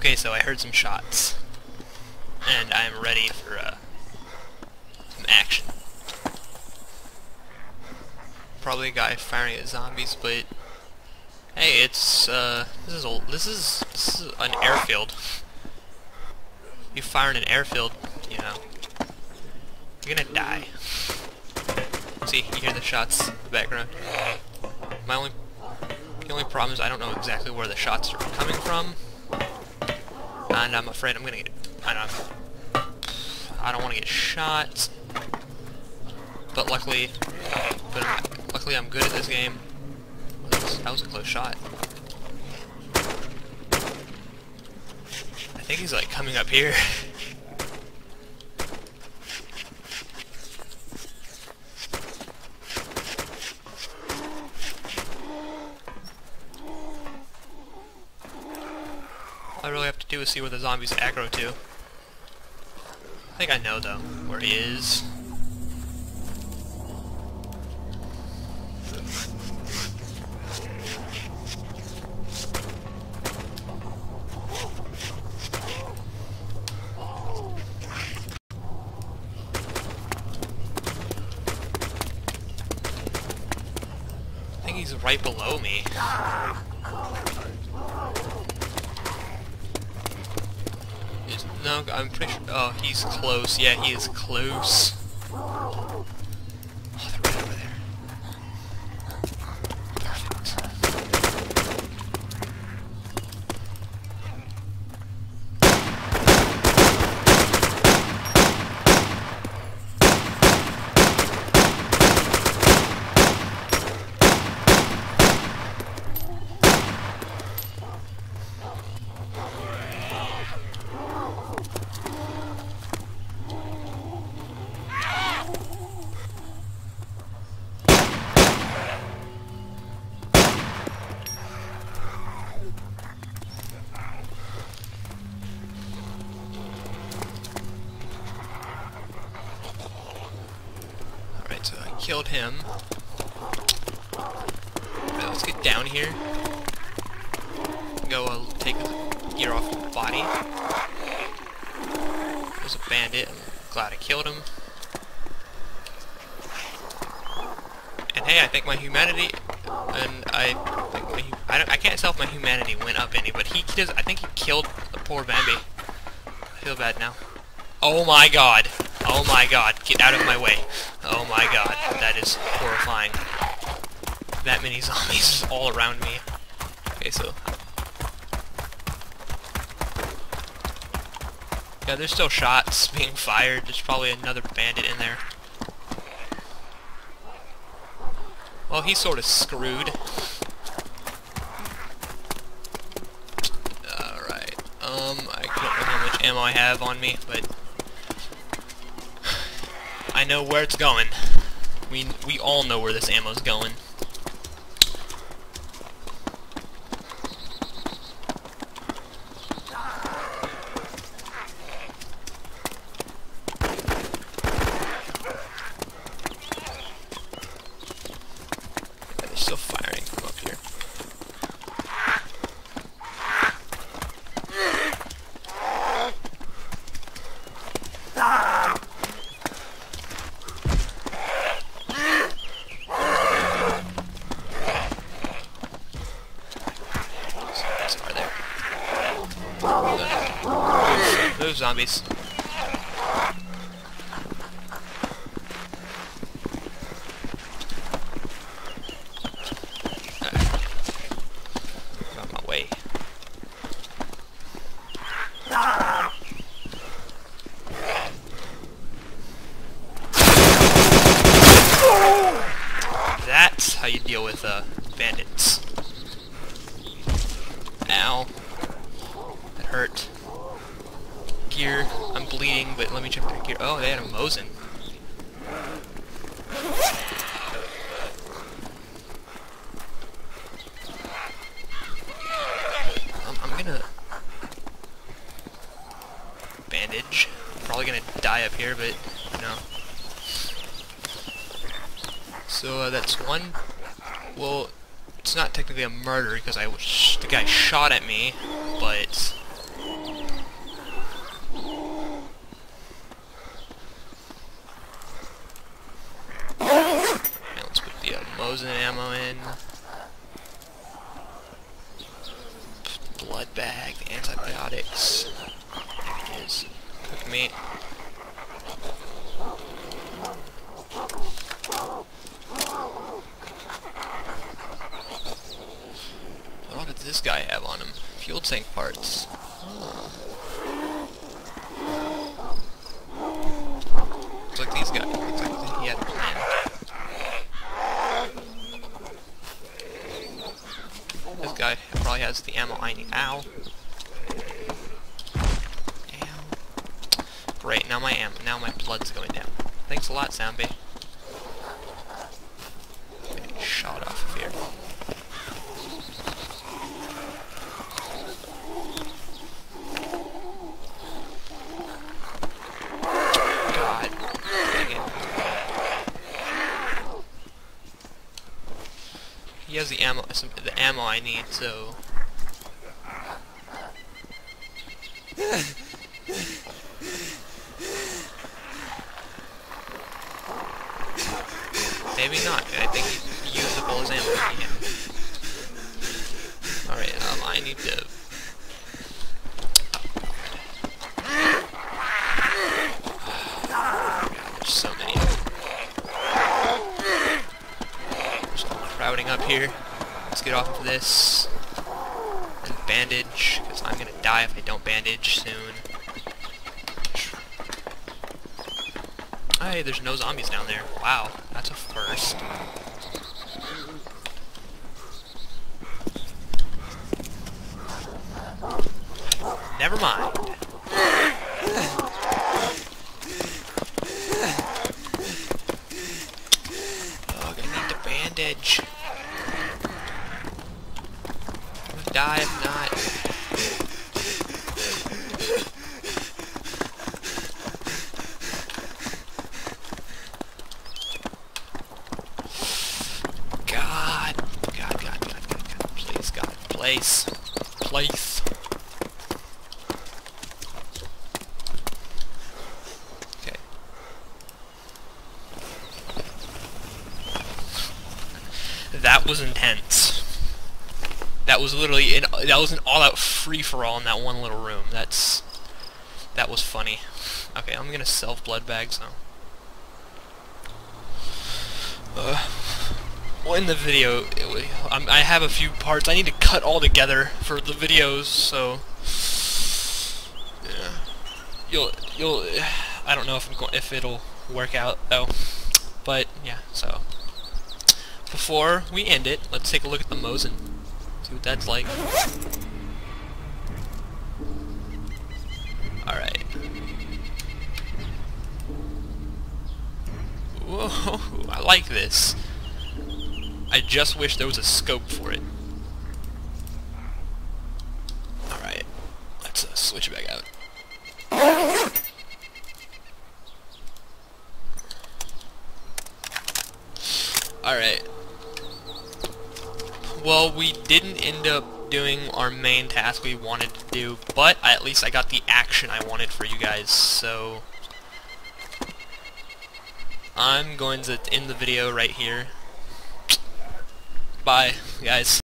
Okay, so I heard some shots. And I'm ready for uh, some action. Probably a guy firing at zombies, but hey, it's uh, this is old. This is this is an airfield. You fire in an airfield, you know, you're gonna die. See, you hear the shots in the background. My only the only problem is I don't know exactly where the shots are coming from, and I'm afraid I'm gonna get. I don't. I don't want to get shot, but luckily, but luckily I'm good at this game. That was a close shot. I think he's like coming up here. All I really have to do is see where the zombies aggro to. I think I know though where he is. I think he's right below me. Is- no, I'm pretty sure. Oh, he's close. Yeah, he is close. Oh, they're right over there. Perfect. Alright, so I killed him. Alright, let's get down here. Go uh, take his gear off the body. There's a bandit. I'm glad I killed him. And hey, I think my humanity, and I think my, I, don't, I can't tell if my humanity went up any, but he does. I think he killed the poor Bambi. I feel bad now. Oh my god. Oh my god. Get out of my way. Oh my god. That is horrifying. That many zombies all around me. Okay, so... Yeah, there's still shots being fired. There's probably another bandit in there. Well, he's sort of screwed. Alright. Um, I don't know how much ammo I have on me, but... I know where it's going. We, we all know where this ammo's going. Yeah, they're still firing from up here. Zombies are there. Those, zombies. How you deal with uh, bandits. Hurt. Gear. I'm bleeding, but let me check their gear. Oh, they had a Mosin. I'm, I'm gonna... Bandage. Probably gonna die up here, but, you know. So, uh, that's one... Well, it's not technically a murder because I the guy shot at me, but Mosin ammo in. Blood bag, antibiotics, packages, cooked meat. What did this guy have on him? Fuel tank parts. Looks like these guys. Looks like he had a plan. This guy probably has the ammo I need. Ow. Ow. Great, now my ammo, now my blood's going down. Thanks a lot, zombie. Getting shot off of here. He has the ammo, the ammo I need, so... Maybe not. I think all his ammo. Yeah. Alright, um, I need to... God, there's so many crowding up here. Let's get off of this. And bandage, because I'm gonna die if I don't bandage soon. Hey, there's no zombies down there. Wow, that's a first. Never mind. Oh, I need the bandage. I'm gonna die if not. God. God, God, God, God, God. Please, God. Place. Place. Okay. That was intense. That was literally that was an all-out free-for-all in that one little room. That's that was funny. Okay, I'm gonna self blood bags now. Uh, in the video, I'm, I have a few parts. I need to cut all together for the videos, so yeah. You'll you'll. I don't know if I'm if it'll work out though, but yeah. So before we end it, let's take a look at the Mosin. See what that's like. Alright. Whoa, I like this. I just wish there was a scope for it. Alright. Let's uh, switch it back out. Alright. Well, we didn't end up doing our main task we wanted to do, but at least I got the action I wanted for you guys, so... I'm going to end the video right here. Bye, guys.